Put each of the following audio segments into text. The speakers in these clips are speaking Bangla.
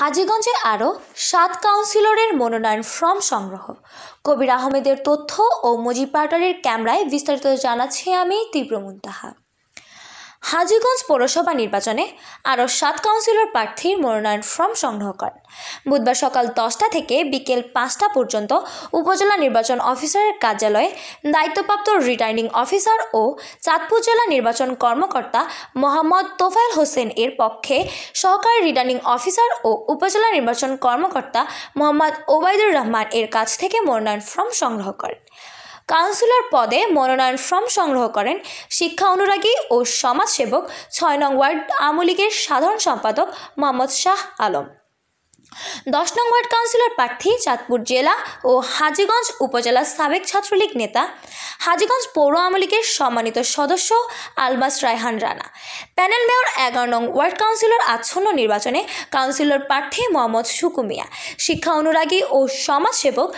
হাজীগঞ্জে আরও সাত কাউন্সিলরের মনোনয়ন ফর্ম সংগ্রহ। কবির আহমেদের তথ্য ও মুজিব ক্যামেরায় বিস্তারিত জানাচ্ছি আমি তীব্র মুন্তাহা। হাজীগঞ্জ পৌরসভা নির্বাচনে আরও সাত কাউন্সিলর প্রার্থীর মনোনয়ন ফর্ম সংগ্রহ করেন। বুধবার সকাল দশটা থেকে বিকেল পাঁচটা পর্যন্ত উপজেলা নির্বাচন অফিসারের কার্যালয়ে দায়িত্বপ্রাপ্ত রিটার্নিং অফিসার ও চাঁদপুর জেলা নির্বাচন কর্মকর্তা মোহাম্মদ তোফায়েল হোসেন এর পক্ষে সহকারী রিটার্নিং অফিসার ও উপজেলা নির্বাচন কর্মকর্তা মোহাম্মদ ওবায়দুর রহমান এর কাছ থেকে মনোনয়ন ফর্ম সংগ্রহ করেন। কাউন্সিলর পদে মনোনয়ন ফর্ম সংগ্রহ করেন শিক্ষা অনুরাগী ও সমাজসেবক, ছয় নং ওয়ার্ড, আওয়ামী লীগের সাধারণ সম্পাদক মোহাম্মদ শাহ আলম। দশ নং ওয়ার্ড কাউন্সিলর প্রার্থী, চাঁদপুর জেলা ও হাজীগঞ্জ উপজেলার সাবেক ছাত্রলীগ নেতা। হাজীগঞ্জ পৌর আওয়ামী লীগের সম্মানিত সদস্য আলবাস রায়হান রানা। প্যানেল মেয়র এগারো নং ওয়ার্ড কাউন্সিলর আচ্ছন্ন নির্বাচনে কাউন্সিলর প্রার্থী মোহাম্মদ সুকুমিয়া শিক্ষা অনুরাগী ও সমাজসেবক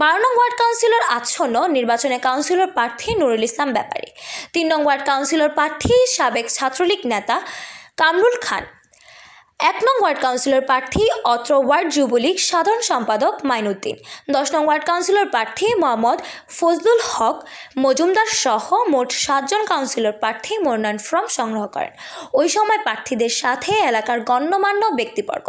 বারো নং ওয়ার্ড কাউন্সিলর আচ্ছন্ন নির্বাচনে কাউন্সিলর প্রার্থী নুরুল ইসলাম ব্যাপারী। তিন নং ওয়ার্ড কাউন্সিলর প্রার্থী সাবেক ছাত্রলীগ নেতা কামরুল খান। এক নং ওয়ার্ড কাউন্সিলর প্রার্থী, অত্র ওয়ার্ড যুবলীগ সাধারণ সম্পাদক মাইনুদ্দিন। দশ নং ওয়ার্ড কাউন্সিলর প্রার্থী মোহাম্মদ ফজলুল হক। মজুমদার সহ মোট সাতজন কাউন্সিলর প্রার্থী মনোনয়ন ফর্ম সংগ্রহ করেন। ওই সময় প্রার্থীদের সাথে এলাকার গণ্যমান্য ব্যক্তিবর্গ।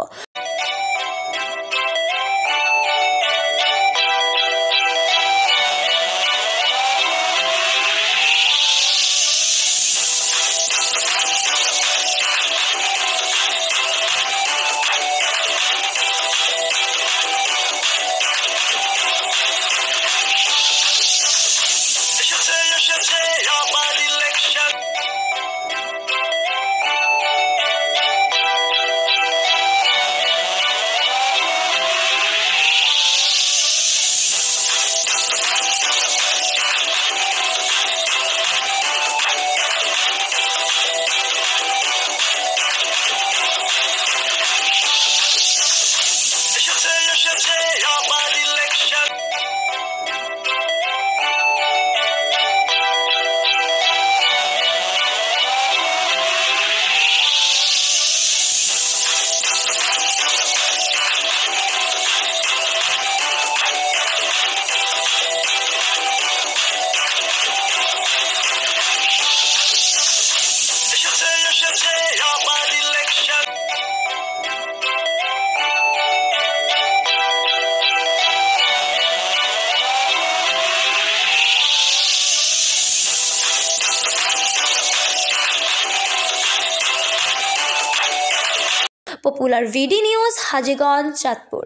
Popular VD news Hajiganj Chandpur